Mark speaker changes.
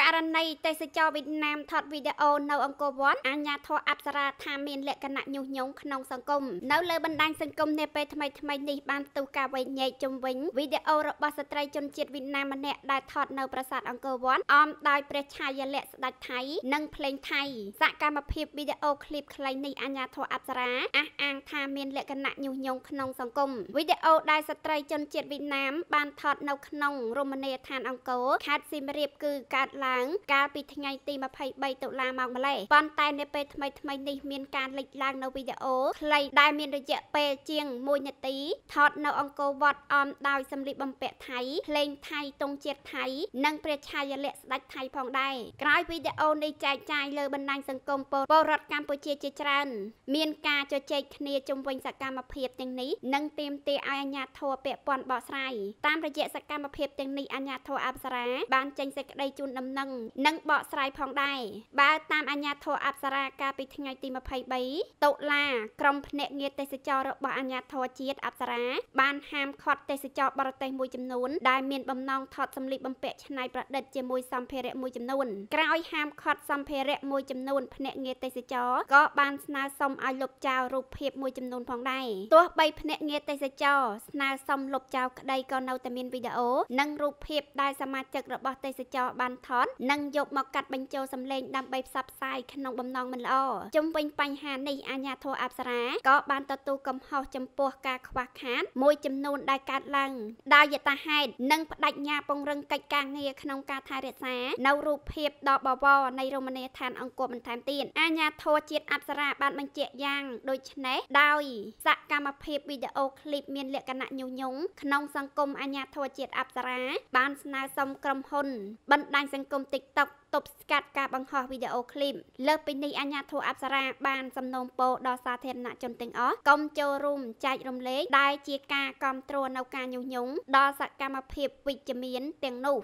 Speaker 1: ករណីទេសចរវៀតណាមថតវីដេអូនៅអង្គរវត្តអាញាធរអប្សរាថាមានលក្ខណៈញុះញង់ក្នុងសង្គមនៅលើបណ្ដាញសង្គមនាពេលថ្មីថ្មីនេះបានផ្ទុះការវែកញែកជុំវិញវីដេអូរបស់ស្ត្រីជនជាតិវៀតណាមម្នាក់ដែលថតនៅប្រាសាទអង្គរវត្តអមដោយព្រះឆាយាល័ក្ខណ៍ស្ដេចថៃនិងភ្លេងថៃសកម្មភាពវីដេអូឃ្លីបខ្លីនេះអាញាធរអប្សរាអះអាងថាមានលក្ខណៈញុះញង់ក្នុងសង្គមវីដេអូដែលស្ត្រីជនជាតិវៀតណាមបានថតនៅក្នុងរមណីយដ្ឋានអង្គរខេត្តសៀមរាបគឺកើតឡើងកាលពីថ្ងៃទី23តុលាមកម្លេះប៉ុន្តែនៅពេលថ្មីថ្មីនេះមានការលេចឡើងនៅវីដេអូខ្លីដែលមានរយៈពេលជាង1នាទីថតនៅអង្គរវត្តអមដោយសម្លៀកបំពាក់ថៃភ្លេងថៃទង់ជាតិថៃនិងព្រះឆាយាល័ក្ខណ៍ស្ដេចថៃផងដែរក្រោយវីដេអូនេះចែកចាយលើបណ្ដាញសង្គមពលរដ្ឋកម្ពុជាជាច្រើន មានការជជែកគ្នាជុំវិញសកម្មភាពទាំងនេះនិងទាមទារឲ្យអាជ្ញាធរពាក់ព័ន្ធបកស្រាយតាមរយៈសកម្មភាពទាំងនេះអាជ្ញាធរអប្សរាបានចេញសេចក្តីជូនដំណឹងនិងបកស្រាយផងដែរបើតាមអាជ្ញាធរអប្សរាកាលពីថ្ងៃទី23តុលាក្រុមភ្នាក់ងារទេសចររបស់អាជ្ញាធរជាតិអប្សរា បានហាមឃាត់ទេសចរបរទេសមួយចំនួនដែលមានបំណងថតសម្លៀកបំពាក់ច្នៃប្រឌិតជាមួយសម្ភារៈមួយចំនួនក្រោយហាមឃាត់សម្ភារៈមួយចំនួនភ្នាក់ងារទេសចរក៏បានស្នើសុំឲ្យលុបចោលរូបភាពមួយចំនួនផងដែរទោះបីភ្នាក់ងារទេសចរស្នើសុំលុបចោលក្តីក៏នៅតែមានវីដេអូនិងរូបភាពដែលសមាជិករបស់ទេសចរបានថតនិងយកមកកាត់បញ្ចូលសម្លេងដើម្បីផ្សព្វផ្សាយក្នុងបំណងមិនល្អជុំវិញបញ្ហានេះអាជ្ញាធរអប្សរាក៏បានទទួលកំហុសចំពោះការខ្វះខាតមួយចំនួនដែលកើតឡើងដោយយថាហេតុនិងបដិញ្ញាពង្រឹងកិច្ចការងារក្នុងការថែរក្សានៅរូបភាពដ៏បវរនៃរមណីយដ្ឋានអង្គរបន្ថែមទៀតអាជ្ញាធរជាតិអប្សរាបានបញ្ជាក់យ៉ាងដូចនេះដោយសកម្មភាពវីដេអូឃ្លីបមានលក្ខណៈញុះញង់ក្នុងសង្គមអាជ្ញាធរជាតិអប្សរាបានស្នើសុំក្រុមហ៊ុនបណ្ដាញសង្គម TikTok ទប់ស្កាត់ការបង្ហោះវីដេអូឃ្លីបលើសពីនេះអាជ្ញាធរអប្សរាបានសំណូមពរដល់សាធារណជនទាំងអស់កុំចូលរួមចែករំលែកដែលជាការគ្រប់គ្រងនៅការញុះញង់ដល់សកម្មភាពវិជ្ជមានទាំងនោះ